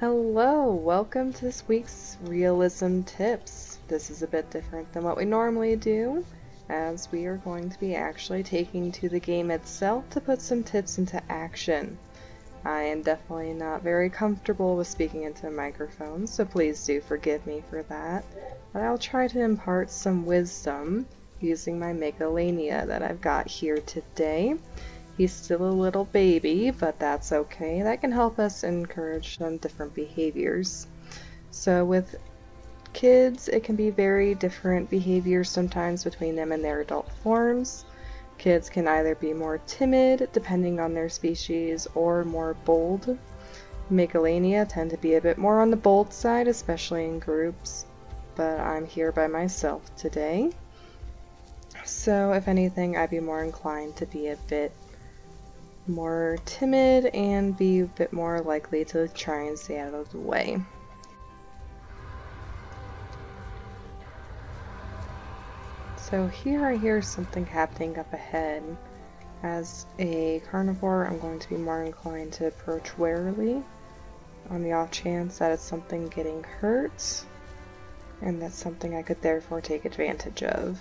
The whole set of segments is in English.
Hello, welcome to this week's Realism Tips. This is a bit different than what we normally do, as we are going to be actually taking to the game itself to put some tips into action. I am definitely not very comfortable with speaking into a microphone, so please do forgive me for that, but I'll try to impart some wisdom using my Megalania that I've got here today. He's still a little baby, but that's okay. That can help us encourage some different behaviors. So with kids, it can be very different behaviors sometimes between them and their adult forms. Kids can either be more timid, depending on their species, or more bold. Megalania tend to be a bit more on the bold side, especially in groups, but I'm here by myself today. So if anything, I'd be more inclined to be a bit more timid and be a bit more likely to try and stay out of the way. So here I hear something happening up ahead. As a carnivore, I'm going to be more inclined to approach warily on the off chance that it's something getting hurt and that's something I could therefore take advantage of,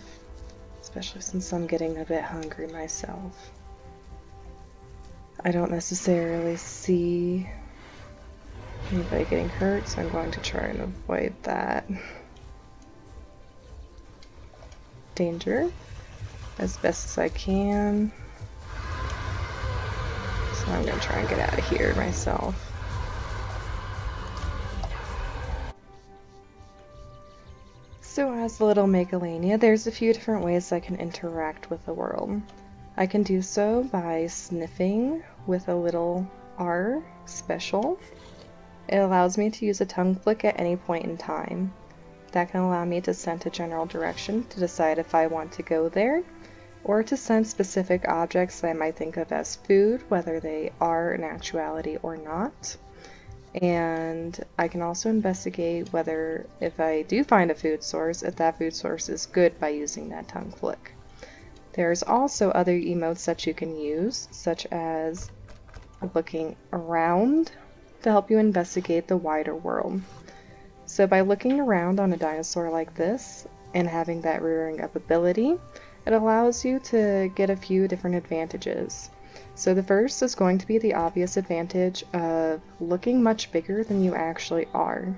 especially since I'm getting a bit hungry myself. I don't necessarily see anybody getting hurt, so I'm going to try and avoid that danger as best as I can. So I'm going to try and get out of here myself. So as a little Megalania, there's a few different ways I can interact with the world. I can do so by sniffing with a little R special. It allows me to use a tongue flick at any point in time. That can allow me to scent a general direction to decide if I want to go there, or to scent specific objects that I might think of as food, whether they are in actuality or not. And I can also investigate whether, if I do find a food source, if that food source is good by using that tongue flick. There's also other emotes that you can use, such as looking around to help you investigate the wider world. So by looking around on a dinosaur like this and having that rearing up ability, it allows you to get a few different advantages. So the first is going to be the obvious advantage of looking much bigger than you actually are.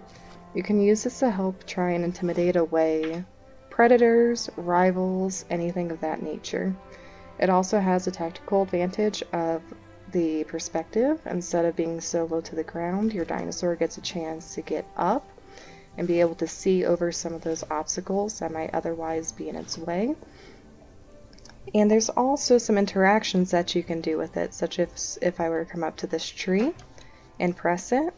You can use this to help try and intimidate away predators, rivals, anything of that nature. It also has a tactical advantage of the perspective. Instead of being so low to the ground, your dinosaur gets a chance to get up and be able to see over some of those obstacles that might otherwise be in its way. And there's also some interactions that you can do with it, such as if I were to come up to this tree and press it,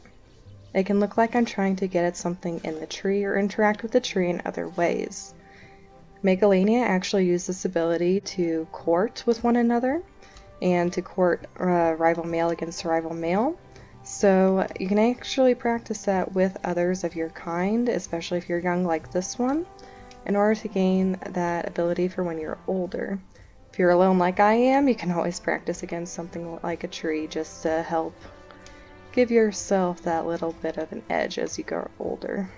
it can look like I'm trying to get at something in the tree or interact with the tree in other ways. Megalania actually use this ability to court with one another and to court uh, rival male against rival male. So you can actually practice that with others of your kind, especially if you're young like this one, in order to gain that ability for when you're older. If you're alone like I am, you can always practice against something like a tree just to help give yourself that little bit of an edge as you grow older.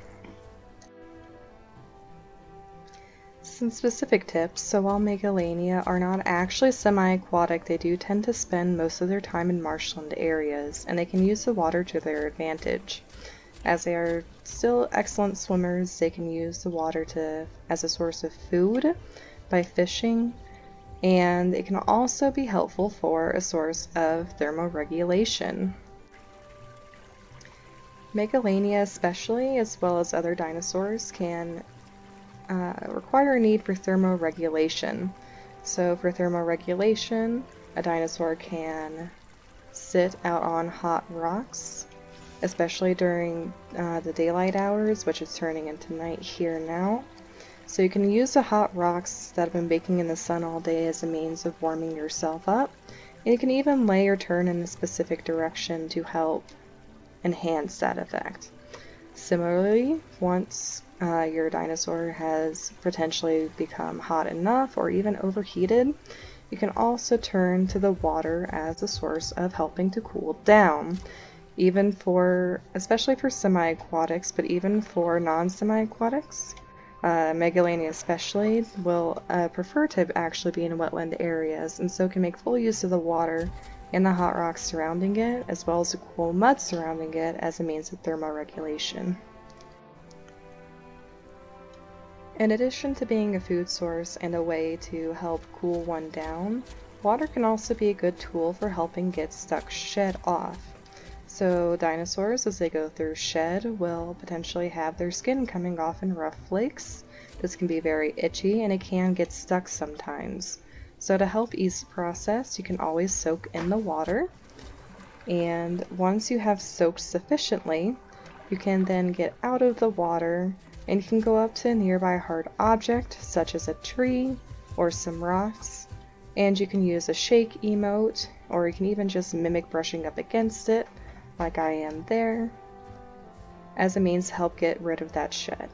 Some specific tips, so while Megalania are not actually semi-aquatic, they do tend to spend most of their time in marshland areas, and they can use the water to their advantage. As they are still excellent swimmers, they can use the water to as a source of food by fishing, and it can also be helpful for a source of thermoregulation. Megalania especially, as well as other dinosaurs, can uh, require a need for thermoregulation. So for thermoregulation, a dinosaur can sit out on hot rocks, especially during uh, the daylight hours, which is turning into night here now. So you can use the hot rocks that have been baking in the sun all day as a means of warming yourself up. And you can even lay or turn in a specific direction to help enhance that effect. Similarly, once uh, your dinosaur has potentially become hot enough or even overheated, you can also turn to the water as a source of helping to cool down. even for, especially for semi-aquatics, but even for non-semi-aquatics, uh, Megalania especially will uh, prefer to actually be in wetland areas and so can make full use of the water and the hot rocks surrounding it as well as the cool mud surrounding it as a means of thermoregulation. In addition to being a food source and a way to help cool one down, water can also be a good tool for helping get stuck shed off. So dinosaurs, as they go through shed, will potentially have their skin coming off in rough flakes. This can be very itchy and it can get stuck sometimes. So to help ease the process, you can always soak in the water. And once you have soaked sufficiently, you can then get out of the water and you can go up to a nearby hard object such as a tree or some rocks and you can use a shake emote or you can even just mimic brushing up against it like I am there as a means to help get rid of that shed.